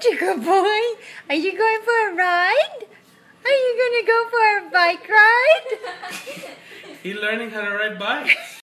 such good boy. Are you going for a ride? Are you going to go for a bike ride? He's learning how to ride bikes.